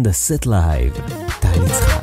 The Set Live, טל יצחק.